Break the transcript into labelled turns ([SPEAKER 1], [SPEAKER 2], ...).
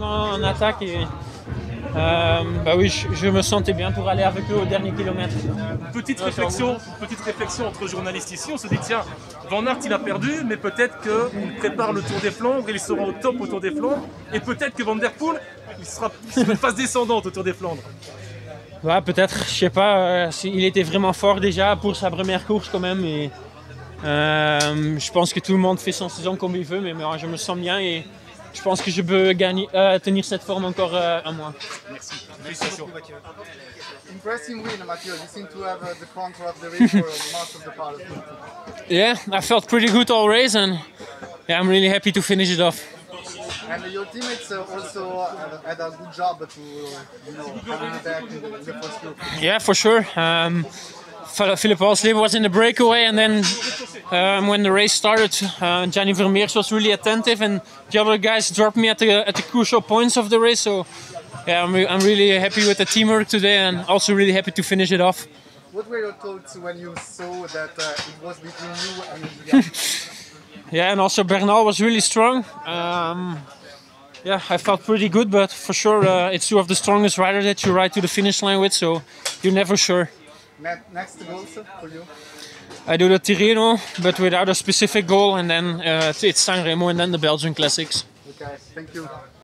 [SPEAKER 1] en attaque et euh, bah oui, je, je me sentais bien pour aller avec eux au dernier kilomètre.
[SPEAKER 2] Petite réflexion, petite réflexion entre journalistes ici, on se dit tiens, Van Aert il a perdu, mais peut-être qu'il prépare le Tour des Flandres, il sera au top au Tour des Flandres, et peut-être que Van Der Poel, il sera sur une phase descendante au Tour des Flandres.
[SPEAKER 1] Ouais, peut-être, je sais pas. euh, il était vraiment fort déjà pour sa première course quand même. Et, euh, je pense que tout le monde fait son saison comme il veut, mais moi je me sens bien et je pense que je peux gagner, euh, tenir cette forme encore euh, un mois.
[SPEAKER 2] Merci.
[SPEAKER 3] Impressive win, Mathieu. You seem to have uh, the control of the race for most of the part.
[SPEAKER 1] Yeah, I felt pretty good all race and yeah, I'm really happy to finish it off.
[SPEAKER 3] And your teammates uh, also uh, had a good job to, you know, having you back in the, in the first group.
[SPEAKER 1] Yeah, for sure. Um, Phil- Philip Alsleben was in the breakaway, and then um, when the race started, uh, Gianni Vermeers was really attentive, and the other guys dropped me at the at the crucial points of the race. So, yeah, I'm, re- I'm really happy with the teamwork today, and also really happy to finish it off.
[SPEAKER 3] What were your thoughts when you saw that uh, it was between you and Julian?
[SPEAKER 1] Yeah, and also Bernal was really strong. Um, yeah, I felt pretty good, but for sure, uh, it's two of the strongest riders that you ride to the finish line with, so you're never sure.
[SPEAKER 3] Ne- Next goals for you?
[SPEAKER 1] I do the Tirreno, but without a specific goal, and then uh, it's Sanremo and then the Belgian Classics.
[SPEAKER 3] Okay, thank you.